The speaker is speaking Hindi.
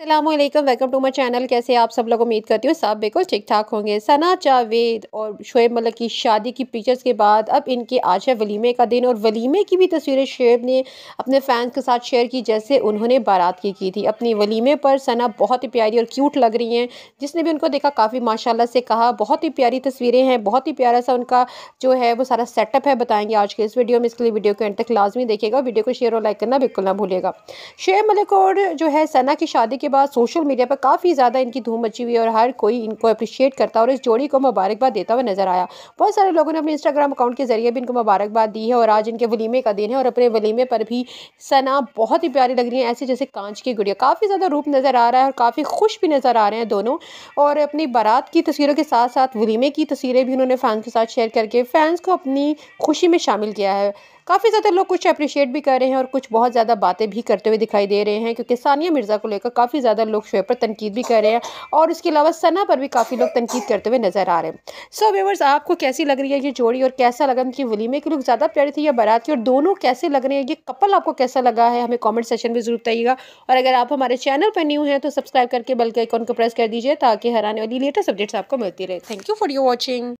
Allam welcome to my channel कैसे आप सब लोग? उम्मीद करती हूँ सब बिल्कुल ठीक ठाक होंगे। सना जावेद और शुएब मलिक की शादी की पिक्चर्स के बाद अब इनके आज है वलीमे का दिन और वलीमे की भी तस्वीरें शुएब ने अपने फैंस के साथ शेयर की, जैसे उन्होंने बारात की की थी। अपनी वलीमे पर सना बहुत ही प्यारी और क्यूट लग रही हैं, जिसने भी उनको देखा काफ़ी माशाला से कहा। बहुत ही प्यारी तस्वीरें हैं, बहुत ही प्यारा सा उनका जो है वो सारा सेटअप है बताएँगे आज के इस वीडियो में। इसके लिए वीडियो को एंड तक लाजमी देखेगा वीडियो को शेयर और लाइक करना बिल्कुल ना भूलेगा शुएब मलिक और जो है सना की शादी के बाद सोशल मीडिया पर काफ़ी ज़्यादा इनकी धूम मची हुई और हर कोई इनको अप्रिशिएट करता और इस जोड़ी को मुबारकबाद देता हुआ नज़र आया। बहुत सारे लोगों ने अपने इंस्टाग्राम अकाउंट के ज़रिए भी इनको मुबारकबाद दी है और आज इनके वलीमे का दिन है और अपने वलीमे पर भी सना बहुत ही प्यारी लग रही है, ऐसे जैसे कांच की गुड़िया। काफ़ी ज़्यादा रूप नज़र आ रहा है और काफ़ी खुश भी नज़र आ रहे हैं दोनों। और अपनी बारात की तस्वीरों के साथ साथ वलीमे की तस्वीरें भी उन्होंने फैंस के साथ शेयर करके फैंस को अपनी खुशी में शामिल किया है। काफ़ी ज़्यादा लोग कुछ अप्रिशिएट भी कर रहे हैं और कुछ बहुत ज़्यादा बातें भी करते हुए दिखाई दे रहे हैं, क्योंकि सानिया मिर्ज़ा को लेकर काफ़ी ज़्यादा लोग शोए पर तनकीद भी कर रहे हैं और इसके अलावा सना पर भी काफ़ी लोग तनकीद करते हुए नज़र आ रहे हैं। सो व्यूवर्स आपको कैसी लग रही है ये जोड़ी और कैसा लगा उनकी वलीमे के लोग ज़्यादा प्यारी थी या बारात की और दोनों कैसे लग रहे हैं? ये कपल आपको कैसा लगा है? हमें कॉमेंट सेशन में ज़रूर बताइएगा। और अगर आप हमारे चैनल पर न्यू हैं तो सब्सक्राइब करके बल्कि आइकॉन को प्रेस कर दीजिए, ताकि हर आने वाली लेटेस्ट अपडेट्स आपको मिलती रहे। Thank you for your watching